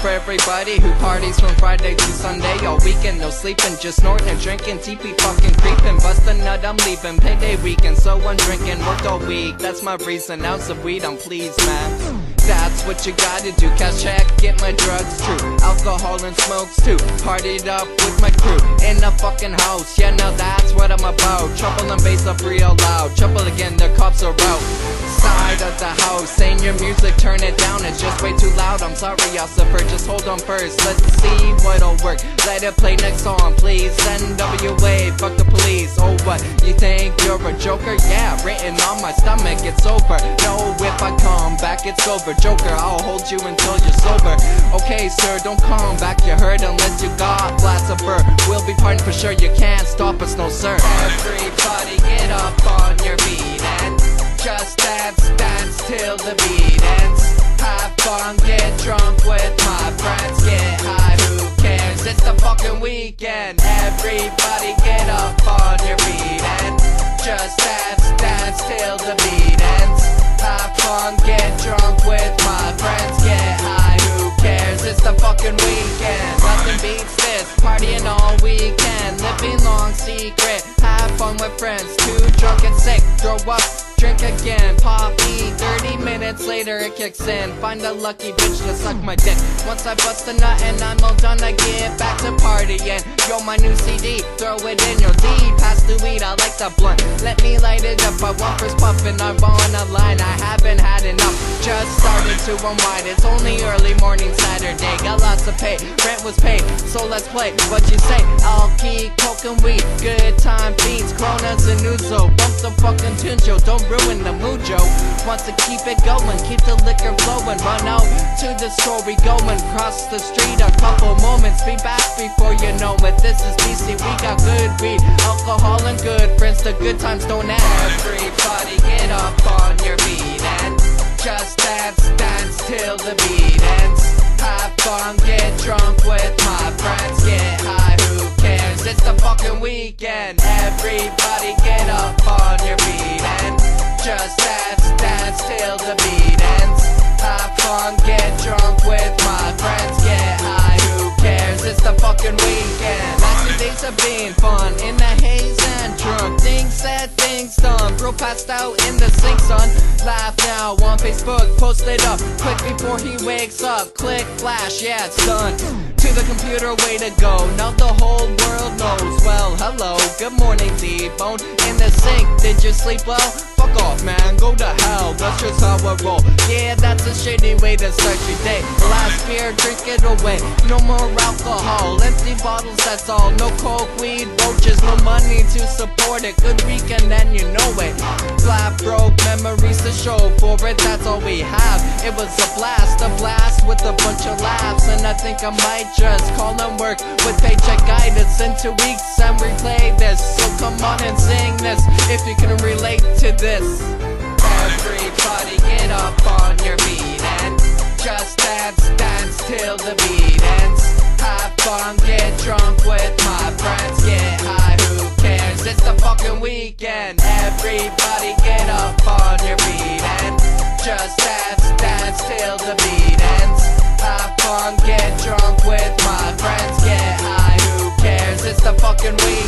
for everybody who parties from Friday to Sunday all weekend. No sleeping, just snorting and drinking. TP fucking creeping, bust a nut, I'm leaving. Payday weekend, so I'm drinking. Worked all week, that's my reason. Ounce of weed, I'm pleased, man. That's what you gotta do. Cash check, get my drugs true. Alcohol and smokes too. Partied up with my crew in the fucking house. Yeah, now that's what I'm about. Trouble and bass up real loud. Trouble again, the cops are out. Side of the house, saying your music, turn it down. It's just way too loud. I'm sorry, I'll suffer. Just hold on first. Let's see what'll work. Let it play next song, please. NWA, fuck the police. Oh, what? You think you're a joker? Yeah, written on my stomach, it's over. No, if I come back, it's over. Joker, I'll hold you until you're sober. Okay, sir, don't come back, you heard, unless you got fur. We'll be partying for sure, you can't stop us, no sir. Everybody get up on your feet and just dance, dance till the beat ends. Have fun, get drunk with my friends, get high, who cares? It's the fucking weekend. Everybody get up on your feet and just dance, dance till the beat ends. Have fun, get drunk later it kicks in. Find a lucky bitch to suck my dick. Once I bust a nut and I'm all done, I get back to partying. Yo, my new CD, throw it in your D. Pass the weed, I like the blunt. Let me light it up. I want first puff and I want a line. I haven't had enough. Just started to unwind. It's only early morning Saturday. Got lots to pay. Rent was paid, so let's play. What you say? I'll keep coking weed. Good time Uzo. Bump the fucking tunjo. Don't ruin the mood, Joe. Wants to keep it going, keep the liquor flowing. Run out to the store, we going. Cross the street, a couple moments. Be back before you know it. This is BC, we got good weed, alcohol and good friends. The good times don't end. Everybody get up on your feet and just dance, dance till the beat ends. Bro passed out in the sink, son. Laugh now on Facebook, post it up quick before he wakes up. Click, flash, yeah, it's done. To the computer, way to go. Now the whole world knows. Well, hello, good morning, D-Bone. In the sink, did you sleep well? Fuck off, man, go to hell. That's just how I roll. Yeah, that's a shitty way to start your day. Last beer, drink it away. No more alcohol, empty bottles, that's all. No coke, weed, roaches, no money to support it. Good weekend, and you know it. Flat broke memories to show for it, that's all we have. It was a blast, a blast with a bunch of laughs. And I think I might just call and work with paycheck guidance in two weeks and replay this. So come on and sing if you can relate to this. Everybody get up on your feet and just dance, dance till the beat ends. Have fun, get drunk with my friends. Get high, who cares? It's the fucking weekend. Everybody get up on your feet and just dance, dance till the beat ends. Have fun, get drunk with my friends. Get high, who cares? It's the fucking weekend.